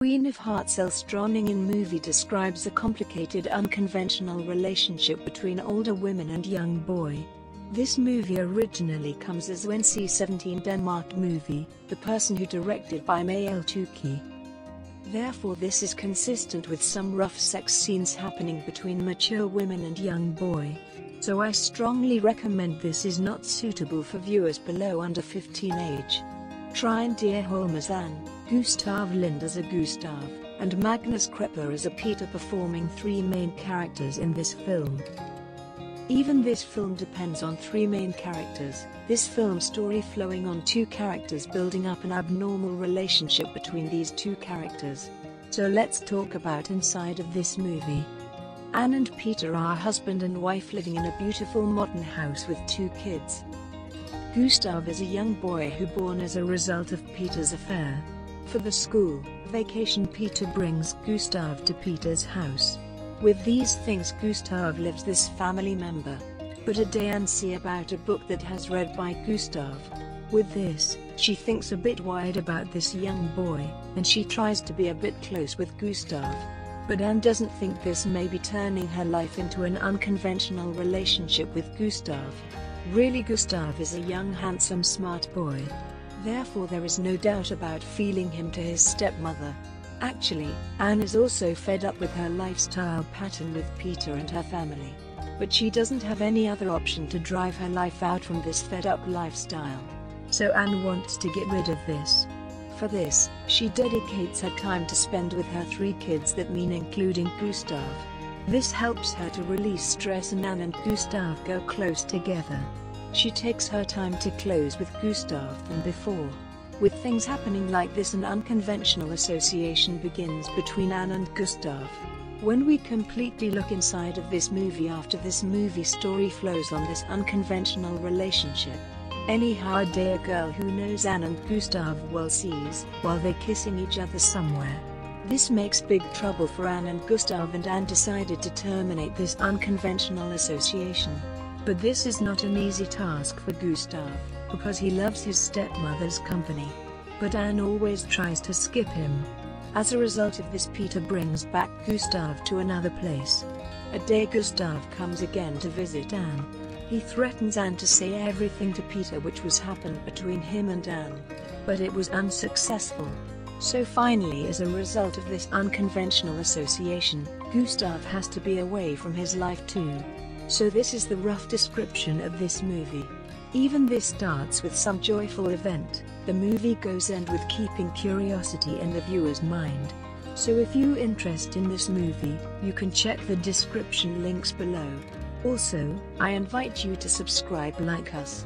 Queen of Hearts Dronningen movie describes a complicated unconventional relationship between older women and young boy. This movie originally comes as NC-17 Denmark movie, the person who directed by May el-Toukhy. Therefore this is consistent with some rough sex scenes happening between mature women and young boy. So I strongly recommend this is not suitable for viewers below under 15 age. Trine Dyrholm as Anne, Gustav Lindh as a Gustav, and Magnus Krepper as a Peter performing three main characters in this film. Even this film depends on three main characters, this film story flowing on two characters building up an abnormal relationship between these two characters. So let's talk about inside of this movie. Anne and Peter are husband and wife living in a beautiful modern house with two kids. Gustav is a young boy who born as a result of Peter's affair. For the school vacation Peter brings Gustav to Peter's house. With these things Gustav lives this family member. But a day Anne see about a book that has read by Gustav. With this, she thinks a bit wide about this young boy, and she tries to be a bit close with Gustav. But Anne doesn't think this may be turning her life into an unconventional relationship with Gustav. Really Gustav is a young handsome smart boy. Therefore there is no doubt about feeling him to his stepmother. Actually, Anne is also fed up with her lifestyle pattern with Peter and her family. But she doesn't have any other option to drive her life out from this fed up lifestyle. So Anne wants to get rid of this. For this, she dedicates her time to spend with her three kids that mean including Gustav. This helps her to release stress and Anne and Gustav go close together. She takes her time to close with Gustav than before. With things happening like this an unconventional association begins between Anne and Gustav. When we completely look inside of this movie after this movie story flows on this unconventional relationship. Anyhow a girl who knows Anne and Gustav well sees, while they're kissing each other somewhere. This makes big trouble for Anne and Gustav and Anne decided to terminate this unconventional association. But this is not an easy task for Gustav because he loves his stepmother's company. But Anne always tries to skip him. As a result of this Peter brings back Gustav to another place. A day Gustav comes again to visit Anne. He threatens Anne to say everything to Peter which was happened between him and Anne. But it was unsuccessful. So finally as a result of this unconventional association, Gustav has to be away from his life too. So this is the rough description of this movie. Even this starts with some joyful event, the movie goes end with keeping curiosity in the viewer's mind. So if you interest in this movie, you can check the description links below. Also, I invite you to subscribe like us.